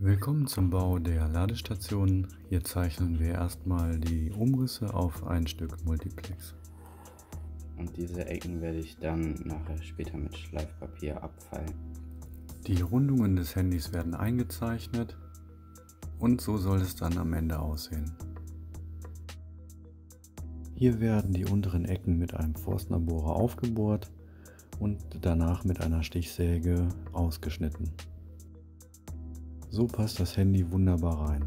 Willkommen zum Bau der Ladestation. Hier zeichnen wir erstmal die Umrisse auf ein Stück Multiplex. Und diese Ecken werde ich dann nachher später mit Schleifpapier abfeilen. Die Rundungen des Handys werden eingezeichnet und so soll es dann am Ende aussehen. Hier werden die unteren Ecken mit einem Forstnerbohrer aufgebohrt und danach mit einer Stichsäge ausgeschnitten. So passt das Handy wunderbar rein.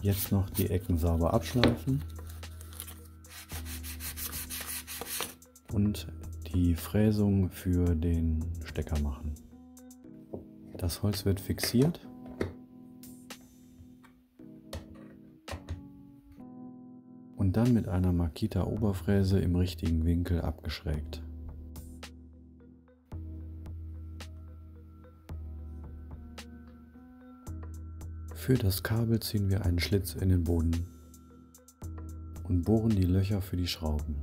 Jetzt noch die Ecken sauber abschleifen und die Fräsung für den Stecker machen. Das Holz wird fixiert. Und dann mit einer Makita Oberfräse im richtigen Winkel abgeschrägt. Für das Kabel ziehen wir einen Schlitz in den Boden und bohren die Löcher für die Schrauben.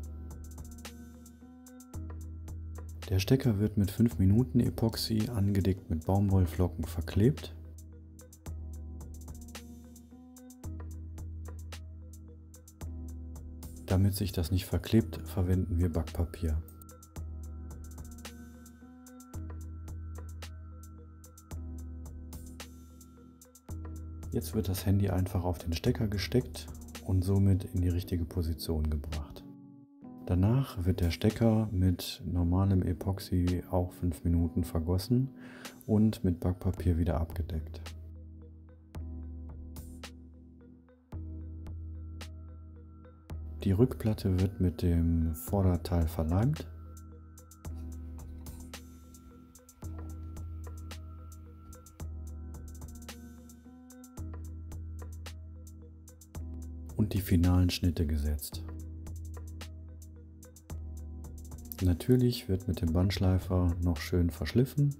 Der Stecker wird mit 5 Minuten Epoxy angedickt mit Baumwollflocken verklebt. Damit sich das nicht verklebt, verwenden wir Backpapier. Jetzt wird das Handy einfach auf den Stecker gesteckt und somit in die richtige Position gebracht. Danach wird der Stecker mit normalem Epoxy auch 5 Minuten vergossen und mit Backpapier wieder abgedeckt. Die Rückplatte wird mit dem Vorderteil verleimt und die finalen Schnitte gesetzt. Natürlich wird mit dem Bandschleifer noch schön verschliffen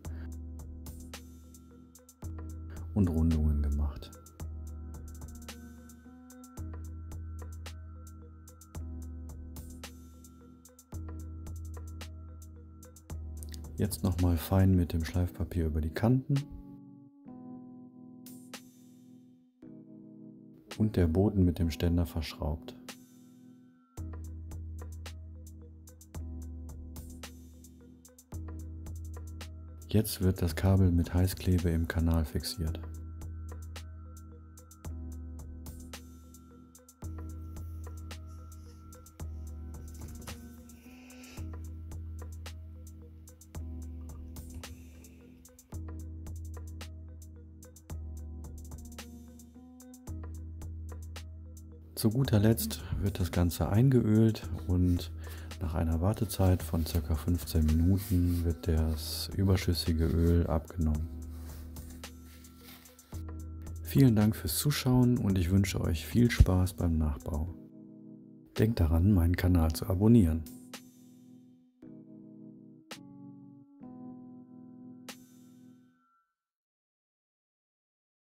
und Rundungen gemacht. Jetzt nochmal fein mit dem Schleifpapier über die Kanten. Und der Boden mit dem Ständer verschraubt. Jetzt wird das Kabel mit Heißklebe im Kanal fixiert. Zu guter Letzt wird das Ganze eingeölt und nach einer Wartezeit von ca. 15 Minuten wird das überschüssige Öl abgenommen. Vielen Dank fürs Zuschauen und ich wünsche euch viel Spaß beim Nachbau. Denkt daran, meinen Kanal zu abonnieren.